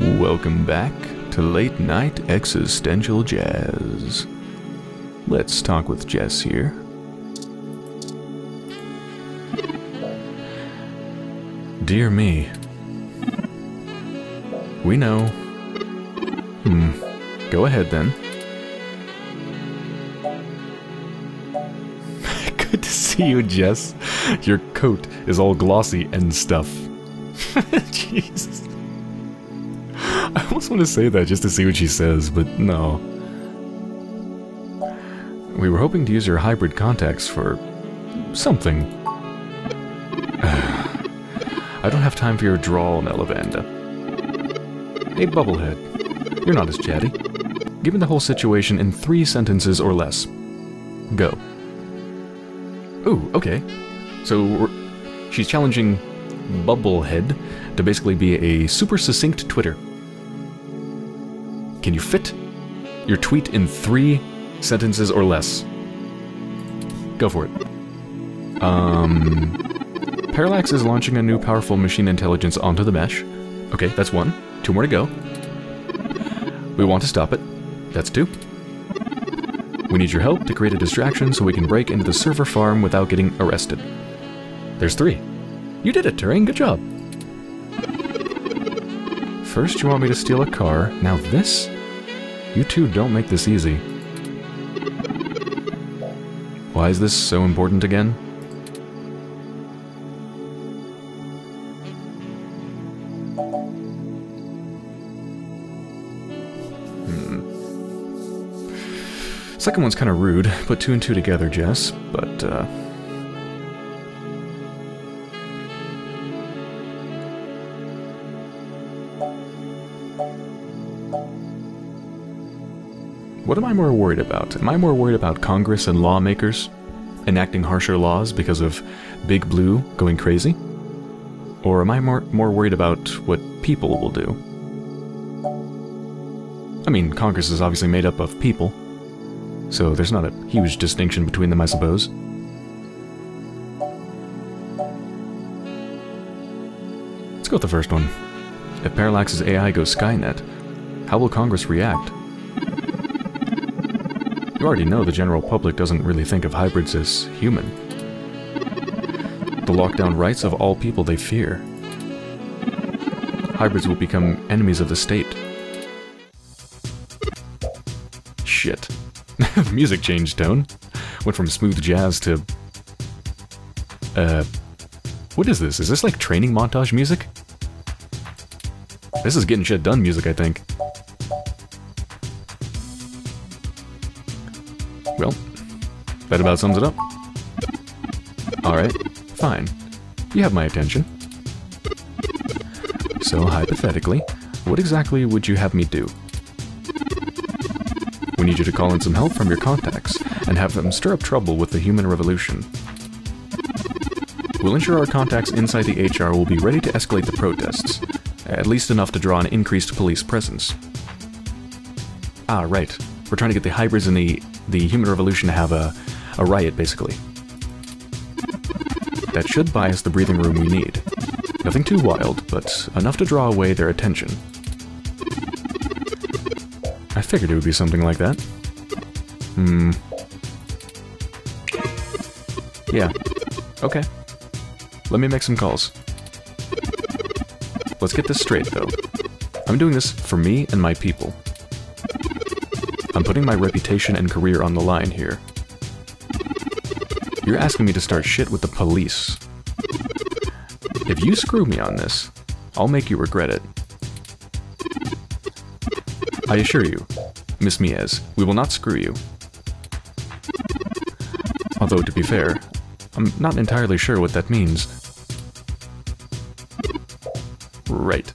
Welcome back to Late Night Existential Jazz. Let's talk with Jess here. Dear me. We know. Hmm. Go ahead then. Good to see you, Jess. Your coat is all glossy and stuff. Jesus. Almost want to say that just to see what she says, but no. We were hoping to use your hybrid contacts for something. I don't have time for your drawl, Melavanda. Hey, Bubblehead. You're not as chatty. Given the whole situation in three sentences or less. Go. Ooh, okay. So, she's challenging Bubblehead to basically be a super succinct Twitter. Can you fit your tweet in three sentences or less? Go for it. Um, Parallax is launching a new powerful machine intelligence onto the mesh. Okay, that's one. Two more to go. We want to stop it. That's two. We need your help to create a distraction so we can break into the server farm without getting arrested. There's three. You did it, Turing. Good job. First, you want me to steal a car. Now this? You two don't make this easy. Why is this so important again? Hmm. Second one's kind of rude. Put two and two together, Jess, but, uh... What am I more worried about? Am I more worried about Congress and lawmakers enacting harsher laws because of Big Blue going crazy? Or am I more, more worried about what people will do? I mean, Congress is obviously made up of people, so there's not a huge distinction between them, I suppose. Let's go with the first one. If Parallax's AI goes Skynet, how will Congress react? You already know the general public doesn't really think of hybrids as human. The lockdown rights of all people they fear. Hybrids will become enemies of the state. Shit. music changed tone. Went from smooth jazz to... Uh... What is this? Is this like training montage music? This is getting shit done music, I think. That about sums it up. Alright, fine. You have my attention. So, hypothetically, what exactly would you have me do? We need you to call in some help from your contacts, and have them stir up trouble with the human revolution. We'll ensure our contacts inside the HR will be ready to escalate the protests, at least enough to draw an increased police presence. Ah, right. We're trying to get the hybrids in the the human revolution to have a, a riot, basically. That should buy us the breathing room we need. Nothing too wild, but enough to draw away their attention. I figured it would be something like that. Hmm. Yeah. Okay. Let me make some calls. Let's get this straight, though. I'm doing this for me and my people. I'm putting my reputation and career on the line here. You're asking me to start shit with the police. If you screw me on this, I'll make you regret it. I assure you, Miss Miez, we will not screw you. Although, to be fair, I'm not entirely sure what that means. Right.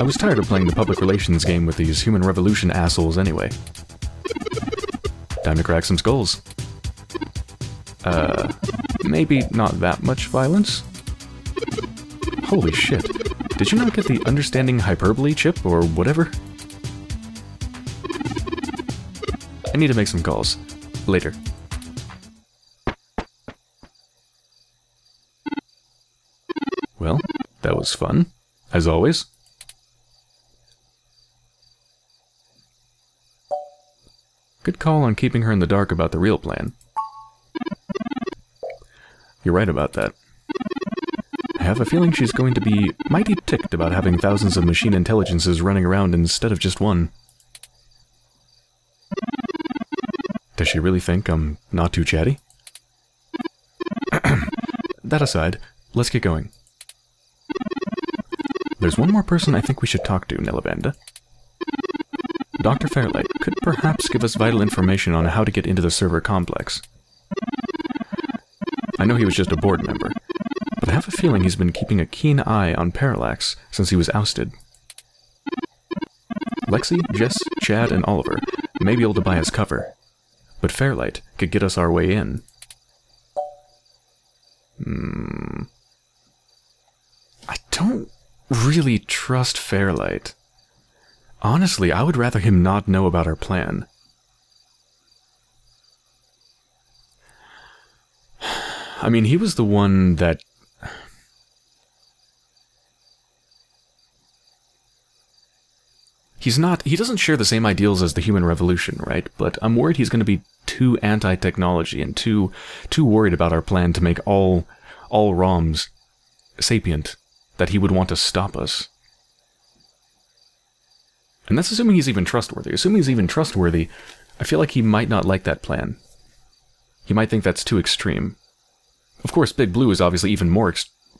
I was tired of playing the public relations game with these human revolution assholes anyway. Time to crack some skulls. Uh, maybe not that much violence? Holy shit. Did you not get the understanding hyperbole chip or whatever? I need to make some calls. Later. Well, that was fun. as always. Good call on keeping her in the dark about the real plan. You're right about that. I have a feeling she's going to be mighty ticked about having thousands of machine intelligences running around instead of just one. Does she really think I'm not too chatty? that aside, let's get going. There's one more person I think we should talk to, Nelabanda. Dr. Fairlight could perhaps give us vital information on how to get into the server complex. I know he was just a board member, but I have a feeling he's been keeping a keen eye on Parallax since he was ousted. Lexi, Jess, Chad, and Oliver may be able to buy us cover, but Fairlight could get us our way in. Hmm. I don't really trust Fairlight. Honestly, I would rather him not know about our plan. I mean, he was the one that... He's not... He doesn't share the same ideals as the human revolution, right? But I'm worried he's going to be too anti-technology and too too worried about our plan to make all all ROMs sapient that he would want to stop us. And that's assuming he's even trustworthy. Assuming he's even trustworthy, I feel like he might not like that plan. He might think that's too extreme. Of course, Big Blue is obviously even more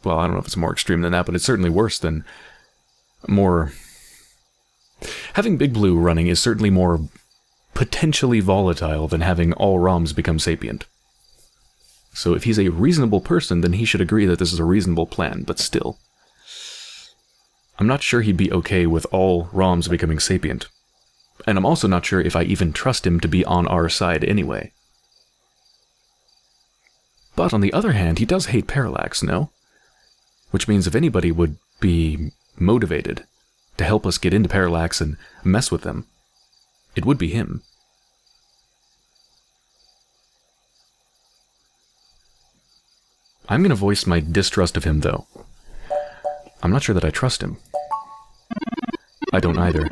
well, I don't know if it's more extreme than that, but it's certainly worse than more having Big Blue running is certainly more potentially volatile than having all ROMs become sapient. So if he's a reasonable person, then he should agree that this is a reasonable plan, but still. I'm not sure he'd be okay with all ROMs becoming sapient. And I'm also not sure if I even trust him to be on our side anyway. But on the other hand, he does hate Parallax, no? Which means if anybody would be motivated to help us get into Parallax and mess with them, it would be him. I'm going to voice my distrust of him, though. I'm not sure that I trust him. I don't either,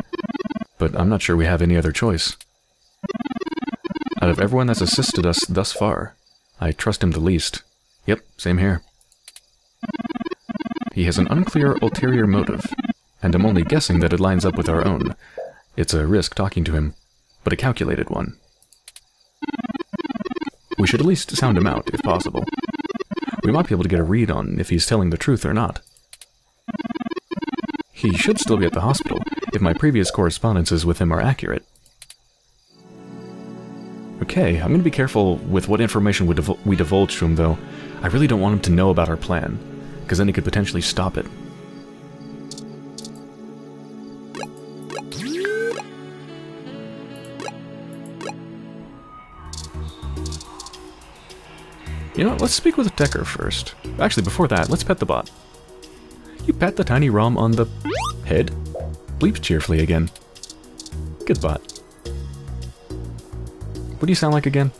but I'm not sure we have any other choice. Out of everyone that's assisted us thus far, I trust him the least. Yep, same here. He has an unclear ulterior motive, and I'm only guessing that it lines up with our own. It's a risk talking to him, but a calculated one. We should at least sound him out, if possible. We might be able to get a read on if he's telling the truth or not. He should still be at the hospital, if my previous correspondences with him are accurate. Okay, I'm to be careful with what information we, divul we divulge to him, though. I really don't want him to know about our plan, because then he could potentially stop it. You know what, let's speak with Decker first. Actually, before that, let's pet the bot. You pat the tiny ROM on the head, bleeps cheerfully again. Good bot. What do you sound like again?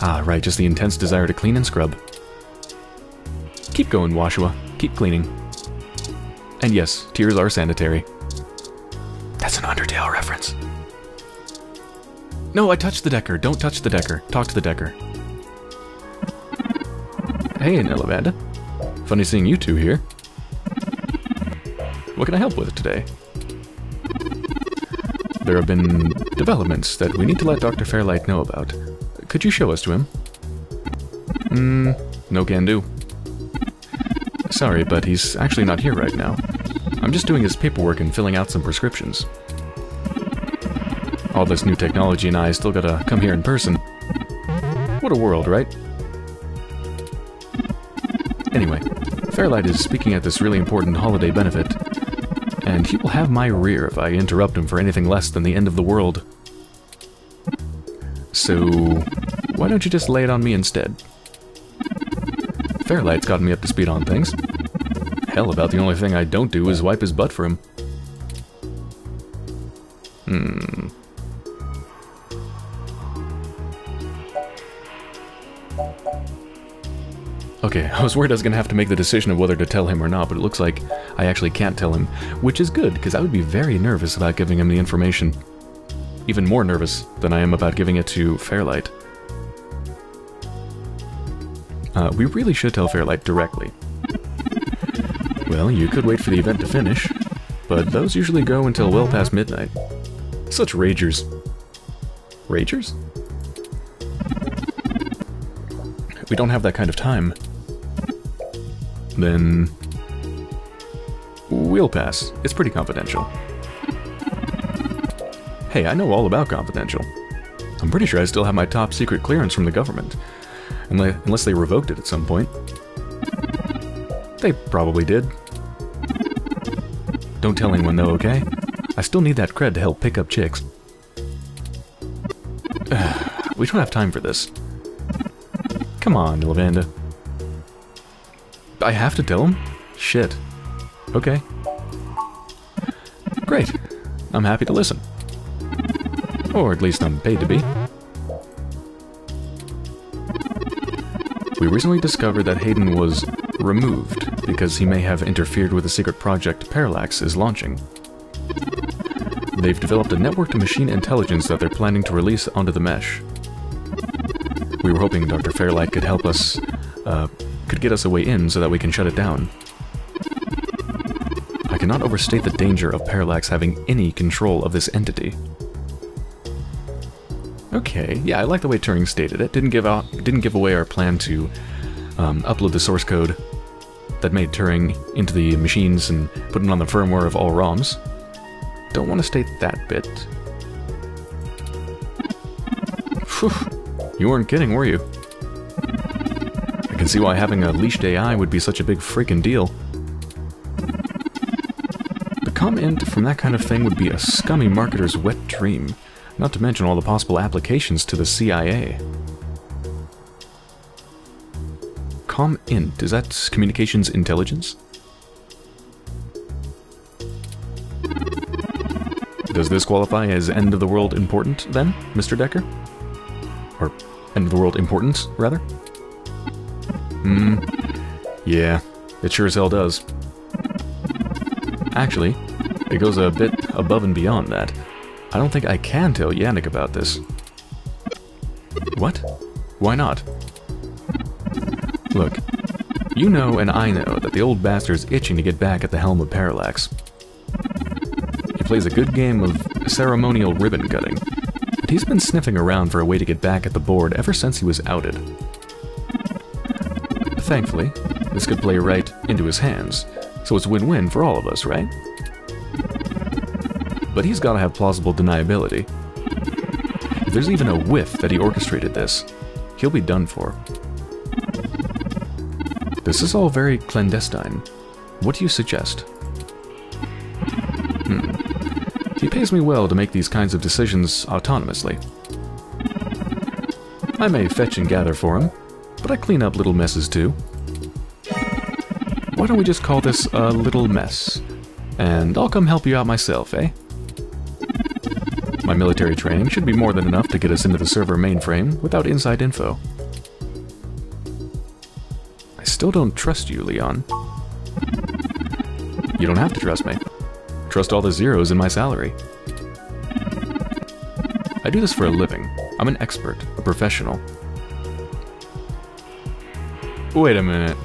Ah, right, just the intense desire to clean and scrub. Keep going, Washua. Keep cleaning. And yes, tears are sanitary. That's an Undertale reference. No, I touched the Decker. Don't touch the Decker. Talk to the Decker. Hey, Nelabanda. Funny seeing you two here. What can I help with today? There have been developments that we need to let Dr. Fairlight know about. Could you show us to him? Hmm, no can do. Sorry, but he's actually not here right now. I'm just doing his paperwork and filling out some prescriptions. All this new technology and I still gotta come here in person. What a world, right? Anyway, Fairlight is speaking at this really important holiday benefit, and he will have my rear if I interrupt him for anything less than the end of the world. So, why don't you just lay it on me instead? Fairlight's gotten me up to speed on things. Hell, about the only thing I don't do is wipe his butt for him. Hmm. Okay, I was worried I was going to have to make the decision of whether to tell him or not, but it looks like I actually can't tell him, which is good, because I would be very nervous about giving him the information. Even more nervous than I am about giving it to Fairlight. Uh, we really should tell Fairlight directly. Well, you could wait for the event to finish, but those usually go until well past midnight. Such ragers. Ragers? We don't have that kind of time then we'll pass. It's pretty confidential. Hey, I know all about confidential. I'm pretty sure I still have my top secret clearance from the government. Unless they revoked it at some point. They probably did. Don't tell anyone though, okay? I still need that cred to help pick up chicks. we don't have time for this. Come on, Lavanda. I have to tell him? Shit. Okay. Great. I'm happy to listen. Or at least I'm paid to be. We recently discovered that Hayden was removed because he may have interfered with a secret project Parallax is launching. They've developed a network-to-machine intelligence that they're planning to release onto the mesh. We were hoping Dr. Fairlight could help us uh, could get us a way in so that we can shut it down. I cannot overstate the danger of Parallax having any control of this entity. Okay, yeah, I like the way Turing stated it. Didn't give out, didn't give away our plan to um, upload the source code that made Turing into the machines and put it on the firmware of all ROMs. Don't want to state that bit. Whew, you weren't kidding, were you? Can see why having a leashed AI would be such a big freaking deal. The comment from that kind of thing would be a scummy marketer's wet dream, not to mention all the possible applications to the CIA. Com-int, is that communications intelligence? Does this qualify as end of the world important, then, Mr. Decker? Or end of the world importance, rather? Hmm. Yeah, it sure as hell does. Actually, it goes a bit above and beyond that. I don't think I can tell Yannick about this. What? Why not? Look, you know and I know that the old bastard's itching to get back at the helm of Parallax. He plays a good game of ceremonial ribbon cutting, but he's been sniffing around for a way to get back at the board ever since he was outed. Thankfully, this could play right into his hands, so it's win-win for all of us, right? But he's gotta have plausible deniability. If there's even a whiff that he orchestrated this, he'll be done for. This is all very clandestine. What do you suggest? Hmm. He pays me well to make these kinds of decisions autonomously. I may fetch and gather for him, but I clean up little messes too. Why don't we just call this a little mess? And I'll come help you out myself, eh? My military training should be more than enough to get us into the server mainframe without inside info. I still don't trust you, Leon. You don't have to trust me. Trust all the zeros in my salary. I do this for a living. I'm an expert, a professional, Wait a minute.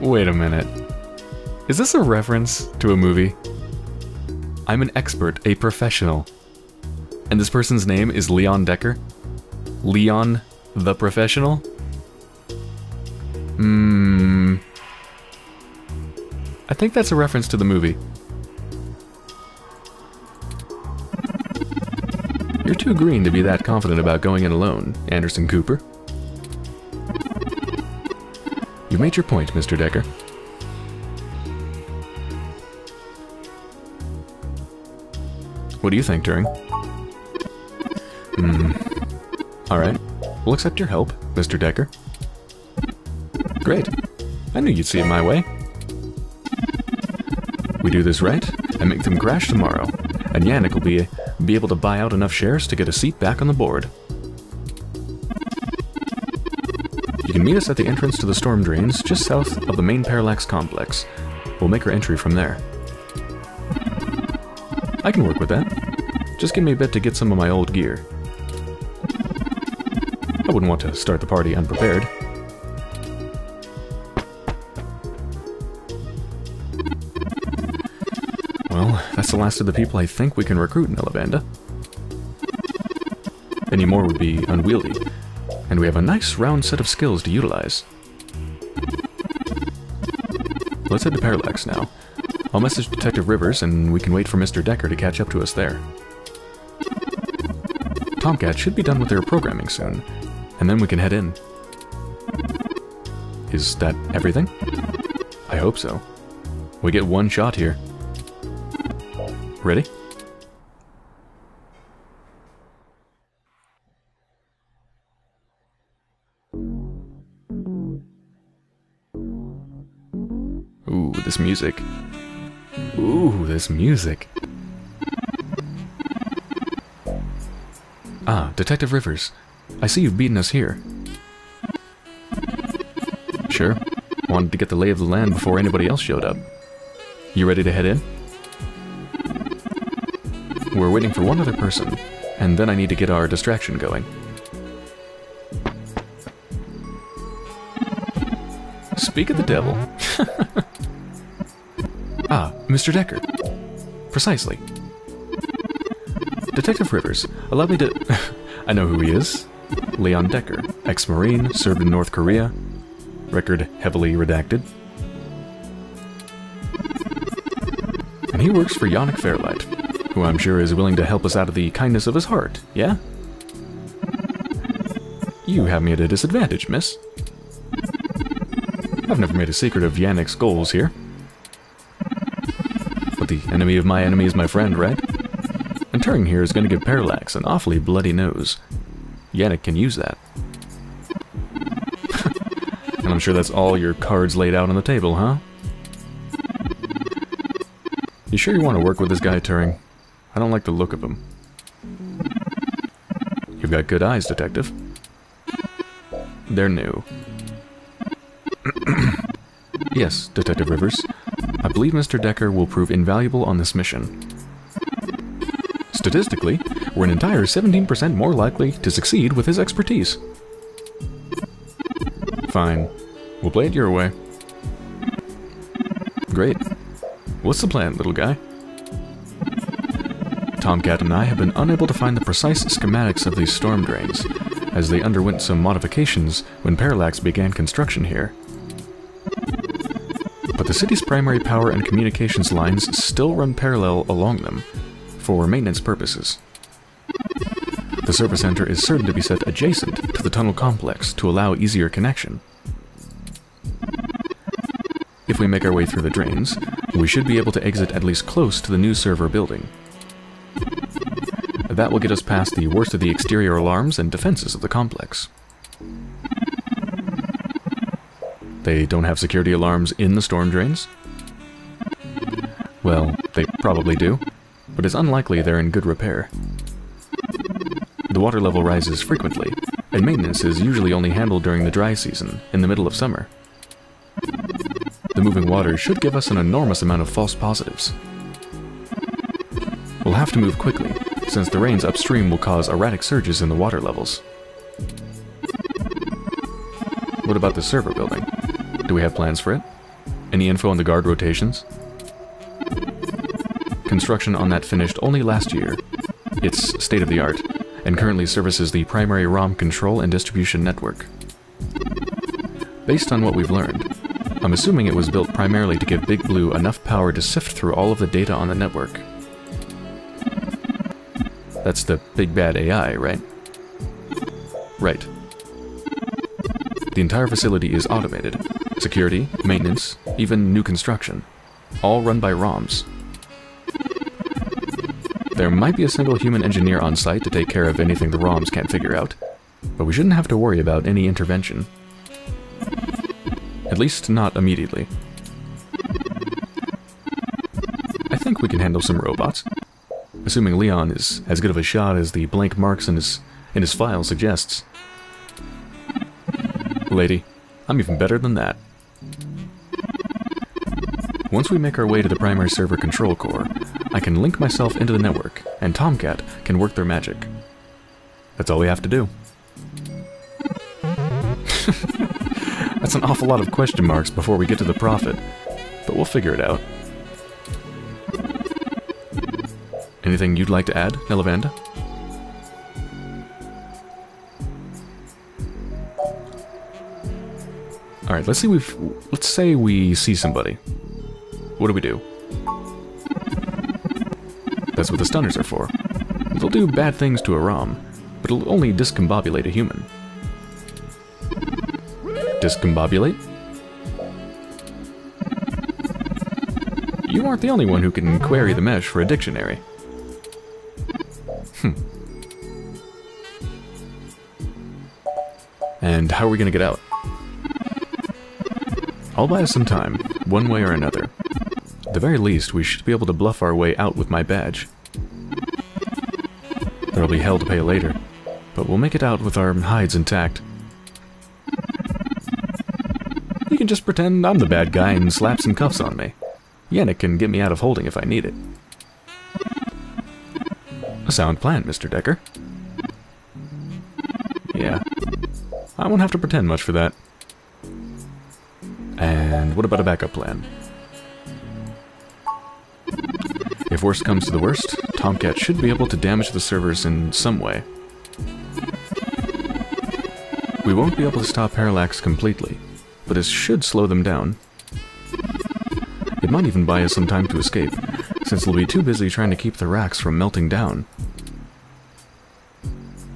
Wait a minute. Is this a reference to a movie? I'm an expert, a professional. And this person's name is Leon Decker? Leon the Professional? Hmm. I think that's a reference to the movie. You're too green to be that confident about going in alone, Anderson Cooper. You made your point, Mr. Decker. What do you think, Turing? Hmm. Alright. We'll accept your help, Mr. Decker. Great. I knew you'd see it my way. We do this right, and make them crash tomorrow, and Yannick will be, be able to buy out enough shares to get a seat back on the board. Can meet us at the entrance to the storm drains, just south of the main Parallax complex. We'll make our entry from there. I can work with that. Just give me a bit to get some of my old gear. I wouldn't want to start the party unprepared. Well, that's the last of the people I think we can recruit in Elevanda. Any more would be unwieldy, and we have a nice round set of skills to utilize. Let's head to Parallax now. I'll message Detective Rivers, and we can wait for Mr. Decker to catch up to us there. Tomcat should be done with their programming soon, and then we can head in. Is that everything? I hope so. We get one shot here. Ready? This music. Ooh, this music. Ah, Detective Rivers. I see you've beaten us here. Sure. Wanted to get the lay of the land before anybody else showed up. You ready to head in? We're waiting for one other person, and then I need to get our distraction going. Speak of the devil. ah, Mr. Decker. Precisely. Detective Rivers, allow me to... I know who he is. Leon Decker, ex-Marine, served in North Korea. Record heavily redacted. And he works for Yannick Fairlight, who I'm sure is willing to help us out of the kindness of his heart, yeah? You have me at a disadvantage, miss. I've never made a secret of Yannick's goals here. Enemy of my enemy is my friend, right? And Turing here is going to give Parallax an awfully bloody nose. Yannick can use that. and I'm sure that's all your cards laid out on the table, huh? You sure you want to work with this guy, Turing? I don't like the look of him. You've got good eyes, Detective. They're new. yes, Detective Rivers. Believe Mr. Decker will prove invaluable on this mission. Statistically, we're an entire 17% more likely to succeed with his expertise. Fine. We'll play it your way. Great. What's the plan, little guy? Tomcat and I have been unable to find the precise schematics of these storm drains, as they underwent some modifications when Parallax began construction here. The city's primary power and communications lines still run parallel along them, for maintenance purposes. The service center is certain to be set adjacent to the tunnel complex to allow easier connection. If we make our way through the drains, we should be able to exit at least close to the new server building. That will get us past the worst of the exterior alarms and defenses of the complex. They don't have security alarms in the storm drains? Well, they probably do, but it's unlikely they're in good repair. The water level rises frequently, and maintenance is usually only handled during the dry season, in the middle of summer. The moving water should give us an enormous amount of false positives. We'll have to move quickly, since the rains upstream will cause erratic surges in the water levels. What about the server building? Do we have plans for it? Any info on the guard rotations? Construction on that finished only last year. It's state-of-the-art, and currently services the primary ROM control and distribution network. Based on what we've learned, I'm assuming it was built primarily to give Big Blue enough power to sift through all of the data on the network. That's the big bad AI, right? Right. The entire facility is automated. Security, maintenance, even new construction. All run by ROMs. There might be a single human engineer on site to take care of anything the ROMs can't figure out, but we shouldn't have to worry about any intervention. At least not immediately. I think we can handle some robots. Assuming Leon is as good of a shot as the blank marks in his, in his file suggests. lady. I'm even better than that. Once we make our way to the primary server control core, I can link myself into the network, and Tomcat can work their magic. That's all we have to do. That's an awful lot of question marks before we get to the profit, but we'll figure it out. Anything you'd like to add, Nellavanda? Alright, let's see we've let's say we see somebody. What do we do? That's what the stunners are for. They'll do bad things to a ROM, but it'll only discombobulate a human. Discombobulate? You aren't the only one who can query the mesh for a dictionary. Hmm. And how are we gonna get out? I'll buy us some time, one way or another. At the very least, we should be able to bluff our way out with my badge. There'll be hell to pay later, but we'll make it out with our hides intact. You can just pretend I'm the bad guy and slap some cuffs on me. Yannick can get me out of holding if I need it. A sound plan, Mr. Decker. Yeah. I won't have to pretend much for that. And what about a backup plan? If worst comes to the worst, Tomcat should be able to damage the servers in some way. We won't be able to stop Parallax completely, but it should slow them down. It might even buy us some time to escape, since they'll be too busy trying to keep the racks from melting down.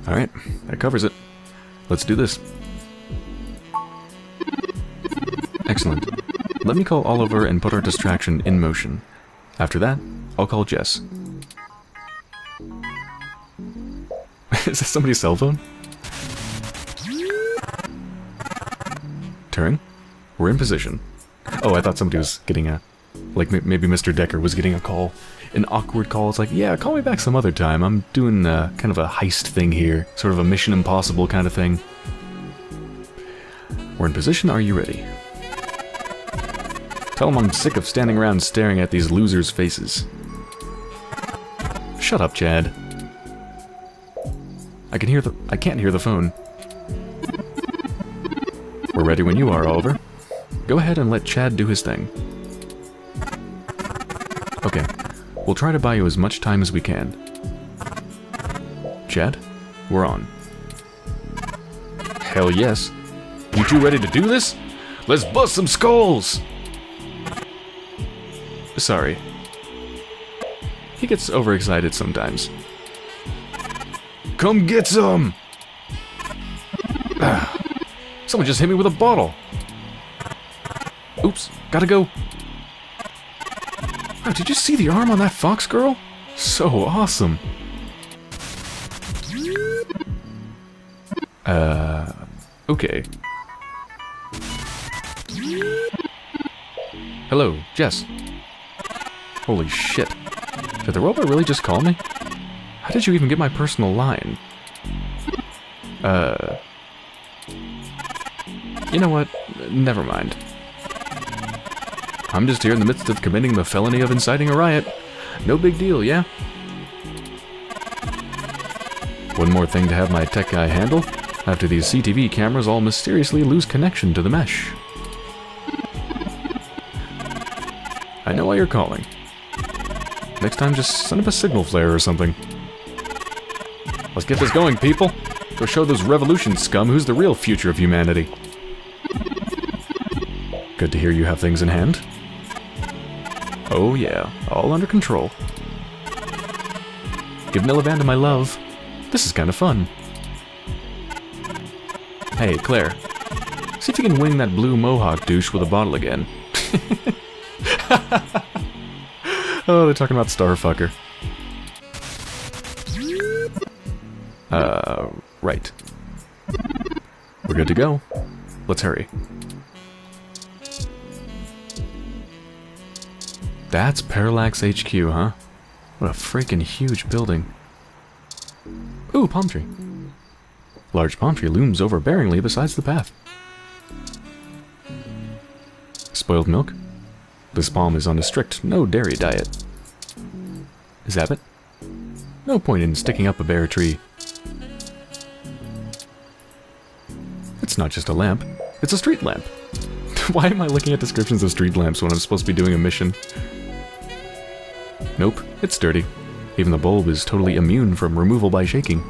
Alright, that covers it. Let's do this. Excellent. Let me call Oliver and put our distraction in motion. After that, I'll call Jess. Is this somebody's cell phone? Turing? We're in position. Oh, I thought somebody was getting a... Like, maybe Mr. Decker was getting a call. An awkward call. It's like, yeah, call me back some other time. I'm doing uh, kind of a heist thing here. Sort of a Mission Impossible kind of thing. We're in position. Are you ready? Tell them I'm sick of standing around staring at these losers' faces. Shut up, Chad. I can hear the- I can't hear the phone. We're ready when you are, Oliver. Go ahead and let Chad do his thing. Okay, we'll try to buy you as much time as we can. Chad, we're on. Hell yes. You two ready to do this? Let's bust some skulls! Sorry. He gets overexcited sometimes. Come get some! Ah, someone just hit me with a bottle. Oops, gotta go. Did you see the arm on that fox girl? So awesome. Uh, okay. Hello, Jess. Holy shit. Did the robot really just call me? How did you even get my personal line? Uh... You know what? Never mind. I'm just here in the midst of committing the felony of inciting a riot. No big deal, yeah? One more thing to have my tech guy handle, after these CTV cameras all mysteriously lose connection to the mesh. I know why you're calling. Next time, just send up a signal flare or something. Let's get this going, people. Go show those revolution scum who's the real future of humanity. Good to hear you have things in hand. Oh yeah, all under control. Give Nellavanda my love. This is kind of fun. Hey, Claire. See if you can wing that blue mohawk douche with a bottle again. Oh, they're talking about Starfucker. Uh, right. We're good to go. Let's hurry. That's Parallax HQ, huh? What a freaking huge building. Ooh, palm tree. Large palm tree looms overbearingly besides the path. Spoiled milk? This palm is on a strict no dairy diet. Zap it? No point in sticking up a bare tree. It's not just a lamp, it's a street lamp. Why am I looking at descriptions of street lamps when I'm supposed to be doing a mission? Nope, it's dirty. Even the bulb is totally immune from removal by shaking.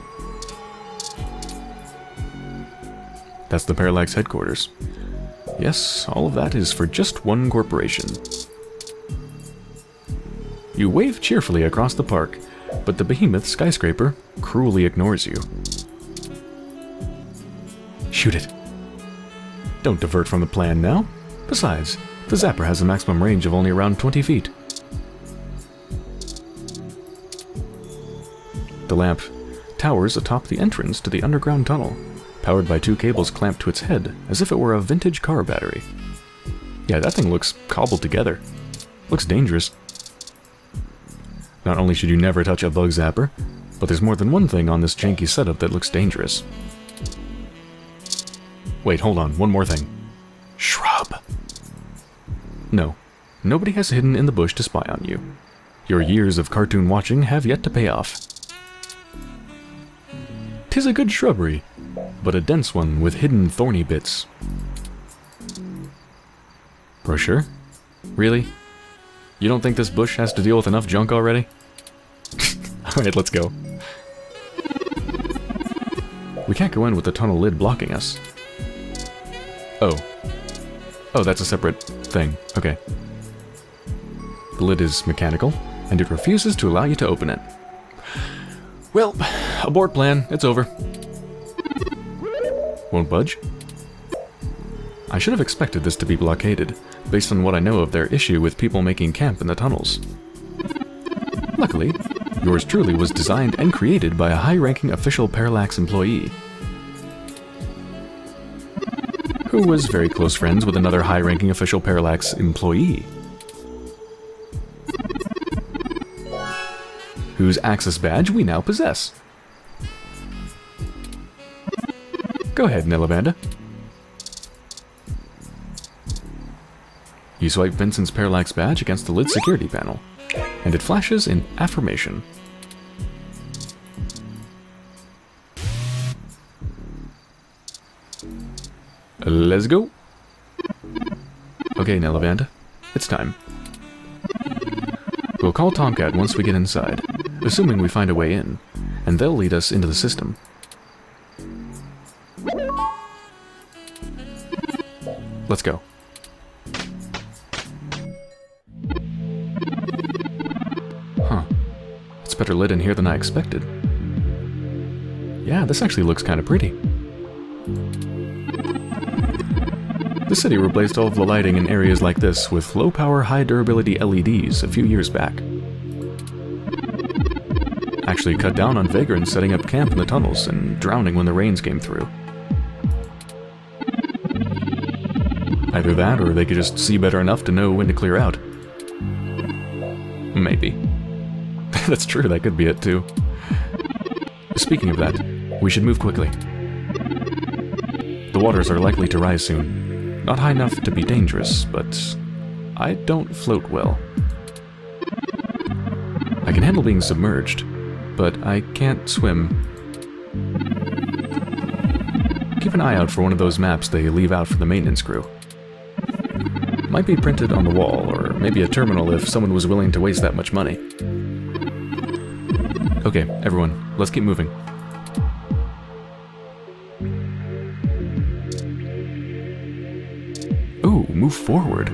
That's the Parallax headquarters. Yes, all of that is for just one corporation. You wave cheerfully across the park, but the behemoth skyscraper cruelly ignores you. Shoot it. Don't divert from the plan now. Besides, the zapper has a maximum range of only around 20 feet. The lamp towers atop the entrance to the underground tunnel, powered by two cables clamped to its head, as if it were a vintage car battery. Yeah, that thing looks cobbled together. Looks dangerous. Not only should you never touch a bug zapper, but there's more than one thing on this janky setup that looks dangerous. Wait, hold on, one more thing. Shrub. No, nobody has hidden in the bush to spy on you. Your years of cartoon watching have yet to pay off. Tis a good shrubbery, but a dense one with hidden thorny bits. Brochure? Really? You don't think this bush has to deal with enough junk already? Alright, let's go. We can't go in with the tunnel lid blocking us. Oh. Oh, that's a separate thing. Okay. The lid is mechanical, and it refuses to allow you to open it. Well, abort plan. It's over. Won't budge? I should have expected this to be blockaded, based on what I know of their issue with people making camp in the tunnels. Luckily, yours truly was designed and created by a high-ranking official Parallax employee who was very close friends with another high-ranking official Parallax employee. Whose access badge we now possess. Go ahead, Nelabanda. You swipe Vincent's Parallax badge against the lid security panel, and it flashes in affirmation. Let's go. Okay, Nellavanda. It's time. We'll call Tomcat once we get inside, assuming we find a way in, and they'll lead us into the system. Let's go. Better lit in here than I expected. Yeah, this actually looks kind of pretty. The city replaced all of the lighting in areas like this with low-power, high-durability LEDs a few years back. Actually cut down on vagrants setting up camp in the tunnels and drowning when the rains came through. Either that, or they could just see better enough to know when to clear out. That's true, that could be it too. Speaking of that, we should move quickly. The waters are likely to rise soon, not high enough to be dangerous, but I don't float well. I can handle being submerged, but I can't swim. Keep an eye out for one of those maps they leave out for the maintenance crew. Might be printed on the wall, or maybe a terminal if someone was willing to waste that much money. Okay, everyone, let's keep moving. Ooh, move forward.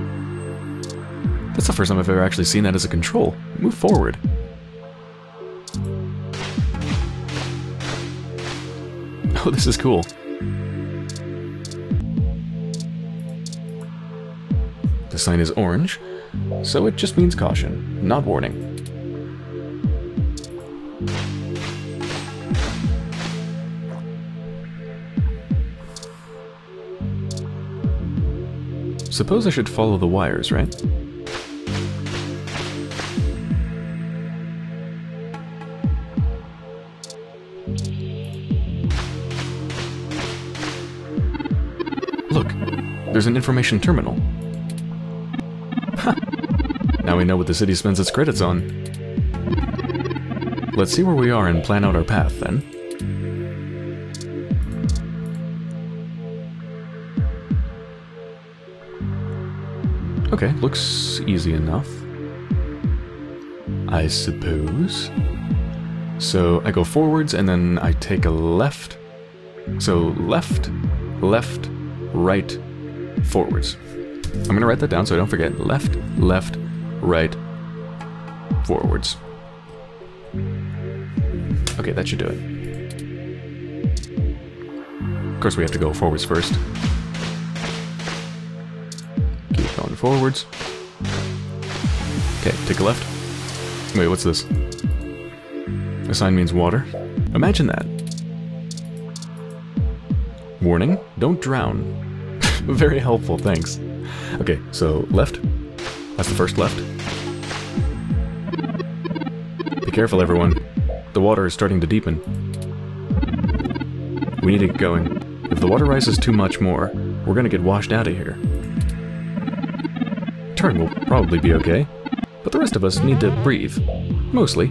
That's the first time I've ever actually seen that as a control. Move forward. Oh, this is cool. The sign is orange, so it just means caution, not warning. Suppose I should follow the wires, right? Look, there's an information terminal. now we know what the city spends its credits on. Let's see where we are and plan out our path, then. Okay, looks easy enough. I suppose. So I go forwards and then I take a left. So left, left, right, forwards. I'm going to write that down so I don't forget. Left, left, right, forwards. Okay, that should do it. Of course, we have to go forwards first. Forwards. Okay, take a left. Wait, what's this? A sign means water. Imagine that. Warning, don't drown. Very helpful, thanks. Okay, so left. That's the first left. Be careful, everyone. The water is starting to deepen. We need to get going. If the water rises too much more, we're gonna get washed out of here. Turing will probably be okay, but the rest of us need to breathe. Mostly.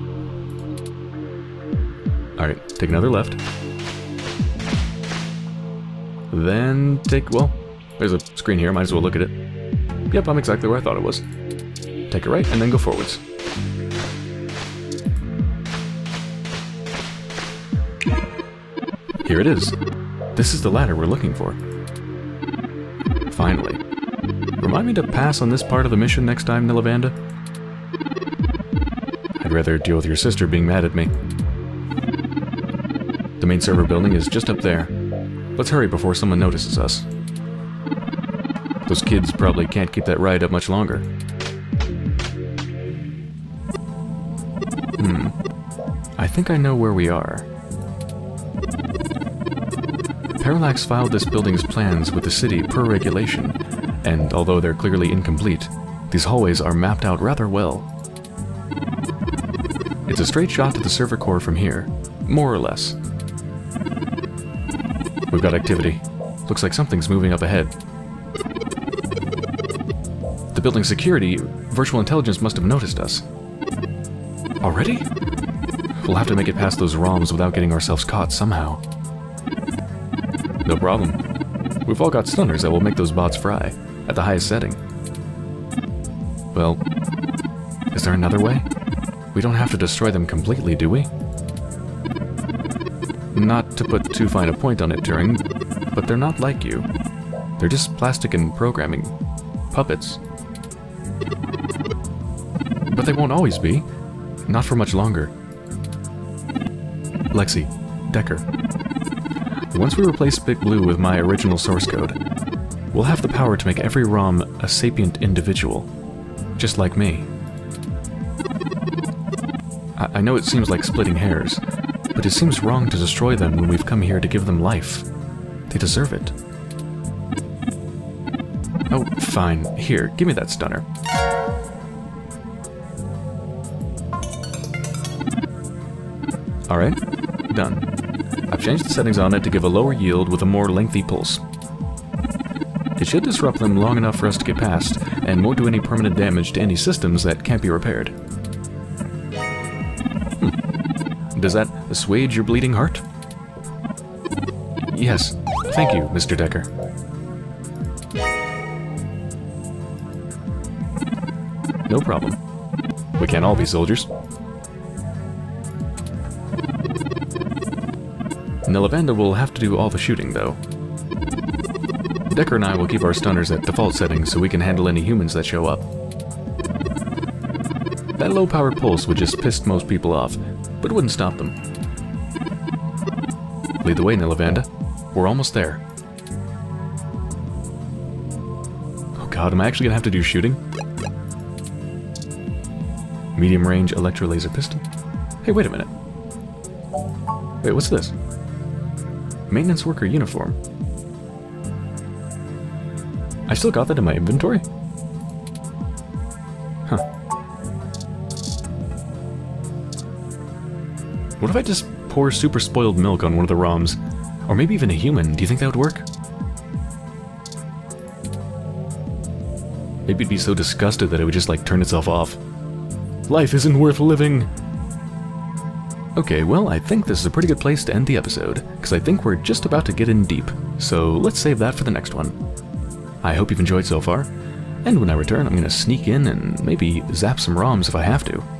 Alright, take another left. Then take, well, there's a screen here, might as well look at it. Yep, I'm exactly where I thought it was. Take a right, and then go forwards. Here it is. This is the ladder we're looking for. Remind me to pass on this part of the mission next time, Nilabanda? I'd rather deal with your sister being mad at me. The main server building is just up there. Let's hurry before someone notices us. Those kids probably can't keep that ride up much longer. Hmm. I think I know where we are. Parallax filed this building's plans with the city per regulation, and although they're clearly incomplete, these hallways are mapped out rather well. It's a straight shot to the server core from here, more or less. We've got activity. Looks like something's moving up ahead. The building's security, virtual intelligence must have noticed us. Already? We'll have to make it past those ROMs without getting ourselves caught somehow. No problem. We've all got stunners that will make those bots fry, at the highest setting. Well, is there another way? We don't have to destroy them completely, do we? Not to put too fine a point on it, Turing, but they're not like you. They're just plastic and programming. Puppets. But they won't always be. Not for much longer. Lexi. Decker. Once we replace Big Blue with my original source code, we'll have the power to make every ROM a sapient individual, just like me. I, I know it seems like splitting hairs, but it seems wrong to destroy them when we've come here to give them life. They deserve it. Oh, fine. Here, give me that stunner. Alright, done. I've changed the settings on it to give a lower yield with a more lengthy pulse. Should disrupt them long enough for us to get past, and won't do any permanent damage to any systems that can't be repaired. Hmm. Does that assuage your bleeding heart? Yes. Thank you, Mr. Decker. No problem. We can't all be soldiers. Nilabanda will have to do all the shooting, though. Decker and I will keep our stunners at default settings so we can handle any humans that show up. That low-powered pulse would just piss most people off, but it wouldn't stop them. Lead the way, Nilabanda. We're almost there. Oh god, am I actually gonna have to do shooting? Medium-range electro-laser pistol? Hey, wait a minute. Wait, what's this? Maintenance worker uniform. I still got that in my inventory? Huh. What if I just pour super spoiled milk on one of the ROMs? Or maybe even a human, do you think that would work? Maybe it'd be so disgusted that it would just like turn itself off. Life isn't worth living! Okay, well, I think this is a pretty good place to end the episode, because I think we're just about to get in deep, so let's save that for the next one. I hope you've enjoyed so far, and when I return, I'm going to sneak in and maybe zap some ROMs if I have to.